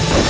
Oh!